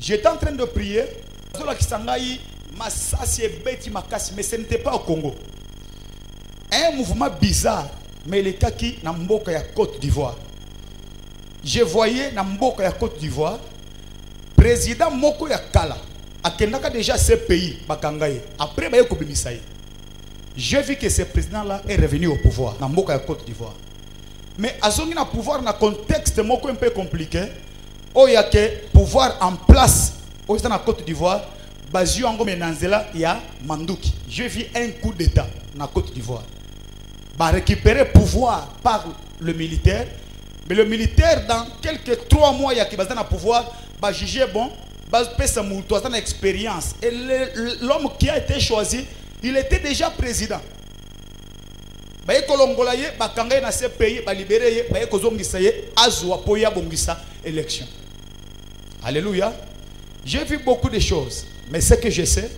J'étais en train de prier. Mais ce n'était pas au Congo. Un mouvement bizarre. Mais le cas qui? Na mboka ya Côte d'Ivoire. Je voyais na mboka Côte d'Ivoire président moko ya kala akendaka déjà ce pays bakangaye après baye kobimisa ye j'ai vu que ce président là est revenu au pouvoir na mboka Côte d'Ivoire mais azongi na pouvoir na contexte un peu compliqué oyo ya ke pouvoir en place eza na Côte d'Ivoire bazwi ya j'ai vu un coup d'état na Côte d'Ivoire. Ba récupérer pouvoir par le militaire mais le militaire dans quelques trois mois ya ki baza na pouvoir bon ba pesa mutu aza expérience. Et l'homme qui a été choisi il était déjà président. Baye kolongola ye bakanga ye na se pays balibere ye abongisa élection alléluia. J'ai vu beaucoup de choses mais ce que je sais